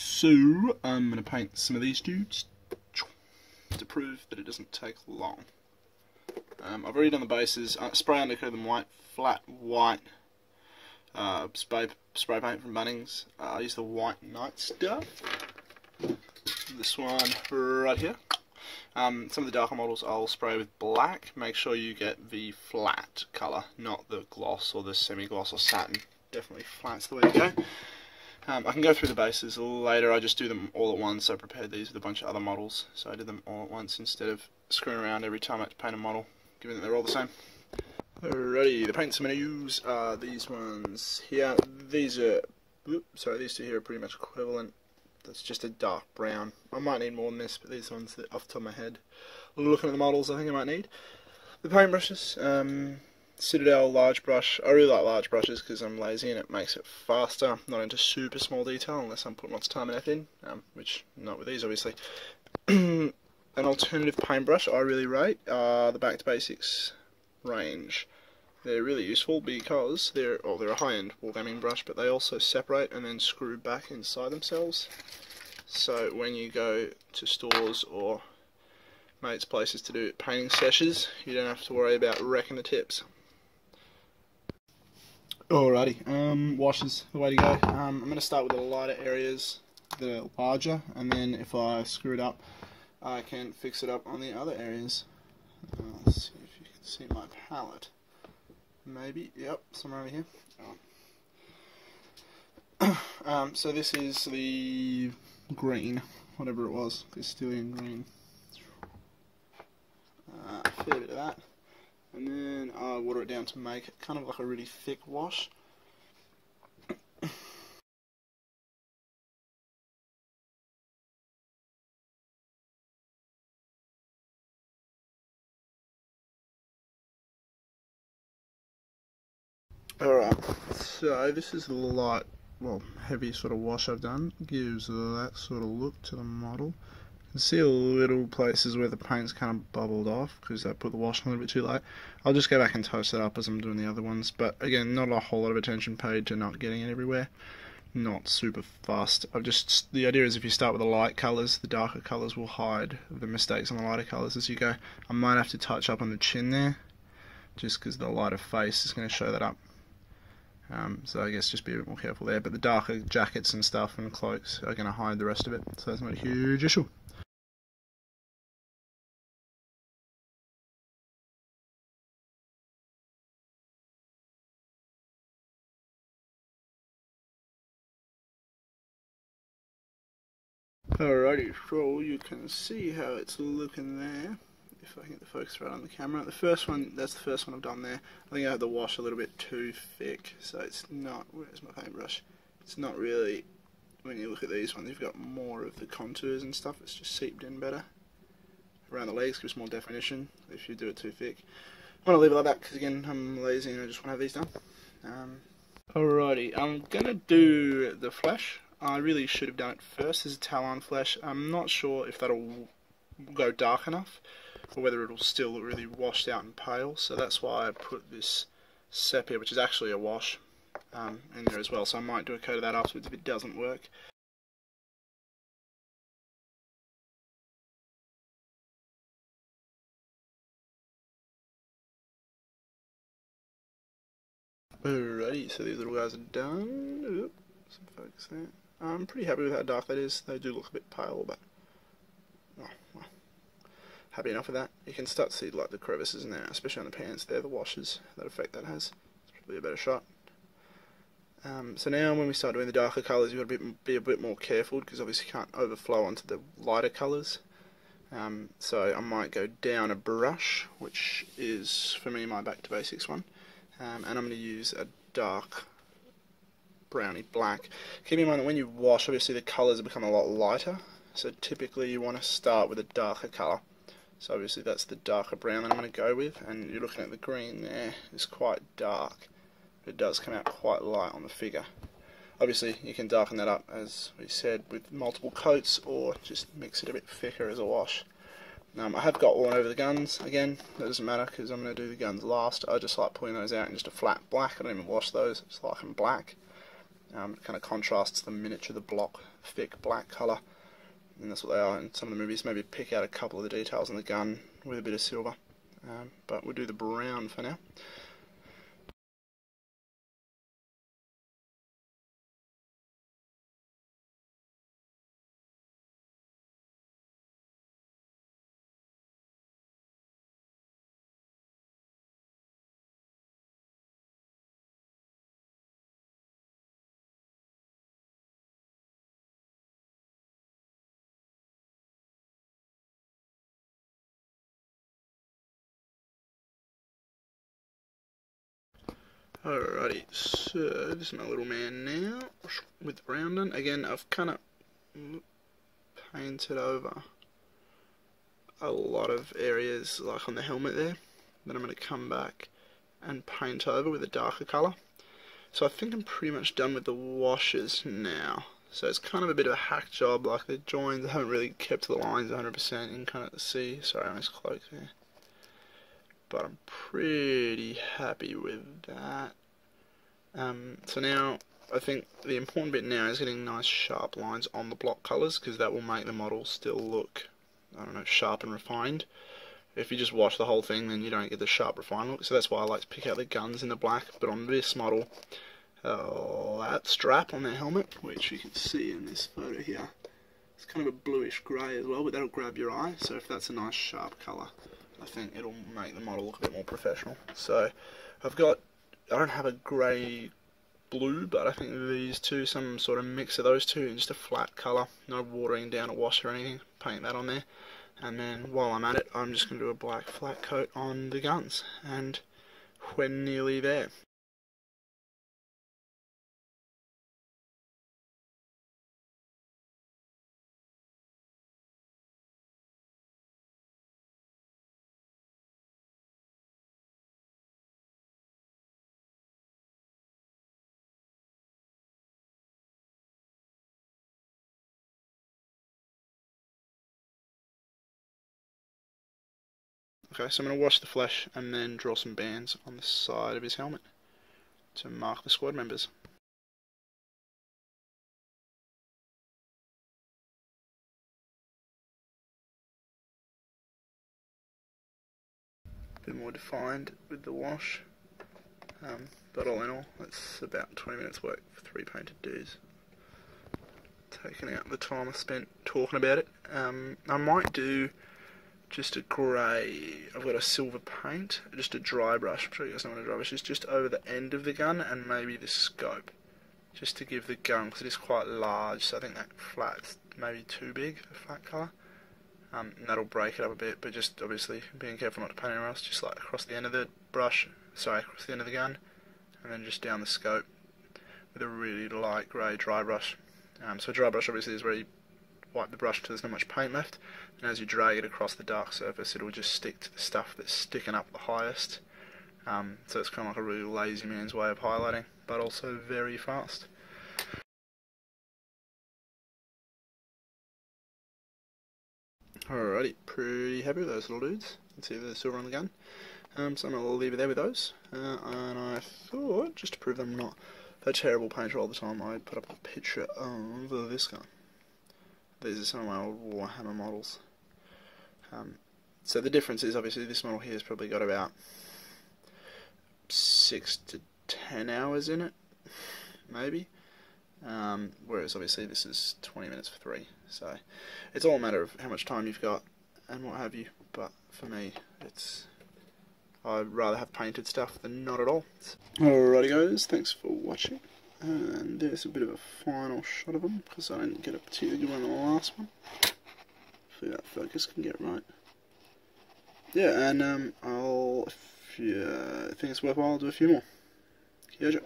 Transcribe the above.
So, I'm going to paint some of these dudes to prove that it doesn't take long. Um, I've already done the bases. Uh, spray undercoat them white, flat white uh, spray, spray paint from Bunnings. Uh, I use the White Knight stuff. This one right here. Um, some of the darker models I'll spray with black. Make sure you get the flat colour, not the gloss or the semi-gloss or satin. Definitely flat's the way to go. Um, I can go through the bases later, I just do them all at once. I prepared these with a bunch of other models, so I did them all at once instead of screwing around every time I had to paint a model, given that they're all the same. Alrighty, the paints I'm going to use are these ones here. These are, oops, sorry, these two here are pretty much equivalent. That's just a dark brown. I might need more than this, but these ones off the top of my head. Looking at the models, I think I might need. The paintbrushes, um, Citadel large brush. I really like large brushes because I'm lazy and it makes it faster. Not into super small detail unless I'm putting lots of time and effort in, um, which not with these obviously. An alternative paintbrush I really rate are the Back to Basics range. They're really useful because they're oh they're a high-end wargaming brush, but they also separate and then screw back inside themselves. So when you go to stores or mates' places to do painting sessions, you don't have to worry about wrecking the tips. Alrighty, um, wash is the way to go. Um, I'm going to start with the lighter areas that are larger, and then if I screw it up, I can fix it up on the other areas. Uh, let's see if you can see my palette. Maybe, yep, somewhere over here. Oh. um, so this is the green, whatever it was, Castellan Green. Uh, a fair bit of that and then I water it down to make kind of like a really thick wash. Alright, so this is the light, well, heavy sort of wash I've done. Gives that sort of look to the model can see a little places where the paint's kind of bubbled off because I put the wash on a little bit too late. I'll just go back and touch that up as I'm doing the other ones, but again, not a whole lot of attention paid to not getting it everywhere. Not super fast. I've just the idea is if you start with the light colours, the darker colours will hide the mistakes on the lighter colours as you go. I might have to touch up on the chin there, just because the lighter face is going to show that up. Um, so I guess just be a bit more careful there. But the darker jackets and stuff and cloaks are going to hide the rest of it, so that's not a huge issue. Alrighty, so you can see how it's looking there. If I can get the focus right on the camera. The first one, that's the first one I've done there. I think I had the wash a little bit too thick, so it's not, where's my paintbrush? It's not really, when you look at these ones, you've got more of the contours and stuff, it's just seeped in better. Around the legs gives more definition if you do it too thick. I'm to leave it like that because again, I'm lazy and I just want to have these done. Um, alrighty, I'm going to do the flesh I really should have done it first as a Tallarn Flesh. I'm not sure if that'll go dark enough or whether it'll still look really washed out and pale. So that's why I put this sepia, which is actually a wash, um, in there as well. So I might do a coat of that afterwards if it doesn't work. Alrighty, so these little guys are done. Oop, some focus there. I'm pretty happy with how dark that is. They do look a bit pale, but oh, well, happy enough with that. You can start to see like the crevices in there, especially on the pants there, the washes, that effect that has. It's probably a better shot. Um, so now when we start doing the darker colours, you've got to be, be a bit more careful because obviously you can't overflow onto the lighter colours. Um, so I might go down a brush, which is for me my back to basics one, um, and I'm going to use a dark browny black. Keep in mind that when you wash, obviously the colours become a lot lighter. So typically you want to start with a darker colour. So obviously that's the darker brown that I'm going to go with. And you're looking at the green there, it's quite dark. But it does come out quite light on the figure. Obviously you can darken that up, as we said, with multiple coats or just mix it a bit thicker as a wash. Um, I have got one over the guns, again, that doesn't matter because I'm going to do the guns last. I just like pulling those out in just a flat black, I don't even wash those, I just like them black. Um, it kind of contrasts the miniature, the block, thick black colour, and that's what they are in some of the movies. Maybe pick out a couple of the details on the gun with a bit of silver, um, but we'll do the brown for now. Alrighty, so this is my little man now with done. Again, I've kind of painted over a lot of areas like on the helmet there Then I'm going to come back and paint over with a darker colour. So I think I'm pretty much done with the washes now. So it's kind of a bit of a hack job, like the joins, I haven't really kept the lines 100% in kind of see. Sorry, I cloak there but I'm pretty happy with that. Um, so now, I think the important bit now is getting nice sharp lines on the block colours, because that will make the model still look, I don't know, sharp and refined. If you just wash the whole thing, then you don't get the sharp refined look, so that's why I like to pick out the guns in the black, but on this model, uh, that strap on the helmet, which you can see in this photo here, it's kind of a bluish grey as well, but that'll grab your eye, so if that's a nice sharp colour, I think it'll make the model look a bit more professional. So I've got, I don't have a grey blue, but I think these two, some sort of mix of those two in just a flat colour, no watering down a wash or anything, paint that on there. And then while I'm at it, I'm just going to do a black flat coat on the guns. And we're nearly there. Okay, so I'm going to wash the flesh and then draw some bands on the side of his helmet to mark the squad members. A bit more defined with the wash, um, but all in all, it's about 20 minutes work for three painted dudes. Taking out the time I spent talking about it. Um, I might do just a grey, I've got a silver paint, just a dry brush, I'm sure you guys know what a dry brush is, just over the end of the gun and maybe the scope, just to give the gun, because it is quite large, so I think that flat's maybe too big, a flat colour, um, and that'll break it up a bit, but just obviously being careful not to paint anywhere else, just like across the end of the brush, sorry, across the end of the gun, and then just down the scope with a really light grey dry brush. Um, so dry brush obviously is where you wipe the brush until there's not much paint left and as you drag it across the dark surface it'll just stick to the stuff that's sticking up the highest um, so it's kind of like a really lazy man's way of highlighting but also very fast. Alrighty, pretty happy with those little dudes. You can see the silver on the gun. Um, so I'm going to leave it there with those. Uh, and I thought, just to prove I'm not a terrible painter all the time, I'd put up a picture of this gun. These are some of my old Warhammer models. Um, so the difference is obviously this model here has probably got about six to ten hours in it, maybe. Um, whereas obviously this is 20 minutes for three. So it's all a matter of how much time you've got and what have you. But for me, it's I'd rather have painted stuff than not at all. Alrighty guys, thanks for watching. And there's a bit of a final shot of them because I didn't get a particularly good one on the last one. Hopefully that focus can get right. Yeah, and um, I'll, if you uh, think it's worthwhile, I'll do a few more. Kia